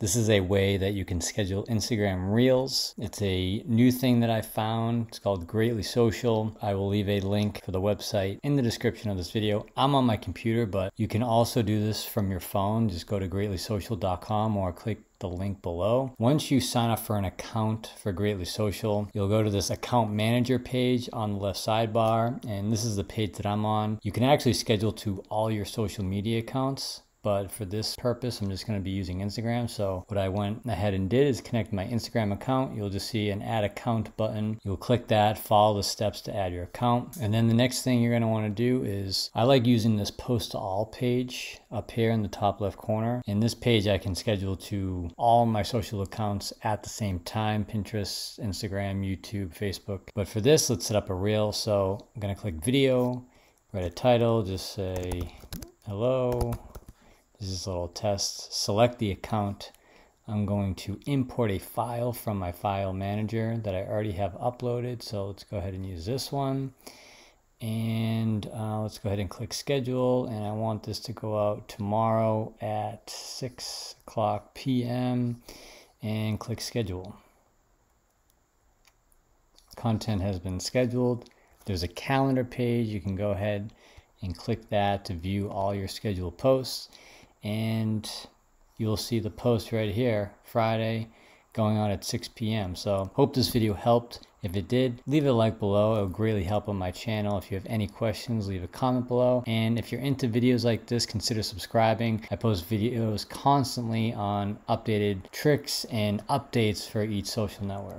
This is a way that you can schedule Instagram Reels. It's a new thing that I found. It's called Greatly Social. I will leave a link for the website in the description of this video. I'm on my computer, but you can also do this from your phone. Just go to greatlysocial.com or click the link below. Once you sign up for an account for Greatly Social, you'll go to this account manager page on the left sidebar, and this is the page that I'm on. You can actually schedule to all your social media accounts but for this purpose, I'm just going to be using Instagram. So what I went ahead and did is connect my Instagram account. You'll just see an add account button. You'll click that, follow the steps to add your account. And then the next thing you're going to want to do is I like using this post to all page up here in the top left corner. In this page, I can schedule to all my social accounts at the same time, Pinterest, Instagram, YouTube, Facebook. But for this, let's set up a reel. So I'm going to click video, write a title, just say hello this is a little test. Select the account. I'm going to import a file from my file manager that I already have uploaded. So let's go ahead and use this one. And uh, let's go ahead and click schedule. And I want this to go out tomorrow at 6 o'clock p.m. And click schedule. Content has been scheduled. There's a calendar page. You can go ahead and click that to view all your scheduled posts and you'll see the post right here Friday going on at 6 p.m. So hope this video helped. If it did, leave a like below. It would greatly help on my channel. If you have any questions, leave a comment below. And if you're into videos like this, consider subscribing. I post videos constantly on updated tricks and updates for each social network.